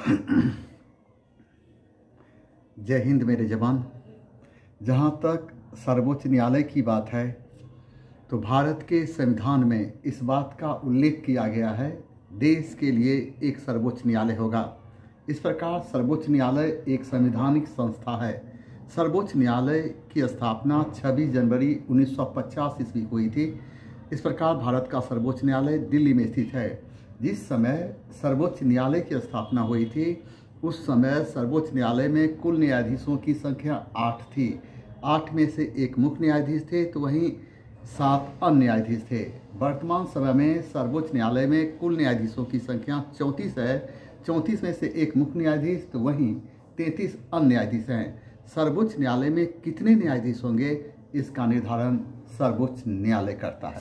जय हिंद मेरे जवान। जहाँ तक सर्वोच्च न्यायालय की बात है तो भारत के संविधान में इस बात का उल्लेख किया गया है, देश के लिए एक सर्वोच्च न्यायालय होगा। इस प्रकार सर्वोच्च न्यायालय एक संवैधानिक संस्था है। सर्वोच्च न्यायालय की स्थापना 26 जनवरी 1950 ईस्वी को हुई थी। इस प्रकार भारत का सर्वोच्च न्यायालय दिल्ली में स्थित है। जिस समय सर्वोच्च न्यायालय की स्थापना हुई थी, उस समय सर्वोच्च न्यायालय में कुल न्यायाधीशों की संख्या आठ थी। आठ में से एक मुख्य न्यायाधीश थे तो वहीं सात अन्य न्यायाधीश थे। वर्तमान समय में सर्वोच्च न्यायालय में कुल न्यायाधीशों की संख्या चौंतीस है। चौंतीस में से एक मुख्य न्यायाधीश तो वहीं तैंतीस अन्य न्यायाधीश हैं। सर्वोच्च न्यायालय में कितने न्यायाधीश होंगे, इसका निर्धारण सर्वोच्च न्यायालय करता है।